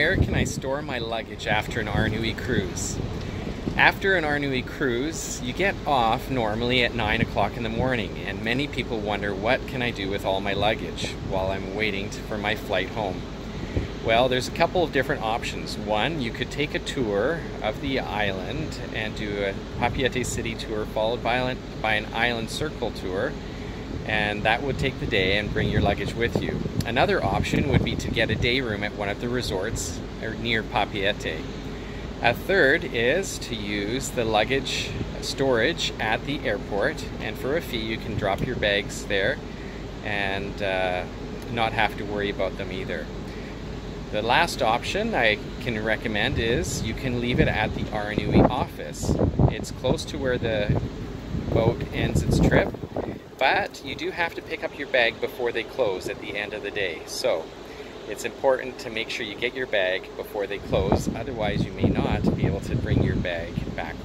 Where can I store my luggage after an Aranui cruise? After an Aranui cruise, you get off normally at 9 o'clock in the morning, and many people wonder what can I do with all my luggage while I'm waiting for my flight home. Well, there's a couple of different options. One, you could take a tour of the island and do a Papeete City tour followed by an island circle tour and that would take the day and bring your luggage with you. Another option would be to get a day room at one of the resorts near Papeete. A third is to use the luggage storage at the airport and for a fee you can drop your bags there and uh, not have to worry about them either. The last option I can recommend is you can leave it at the Aranui office. It's close to where the boat ends its trip but you do have to pick up your bag before they close at the end of the day. So it's important to make sure you get your bag before they close, otherwise you may not be able to bring your bag back.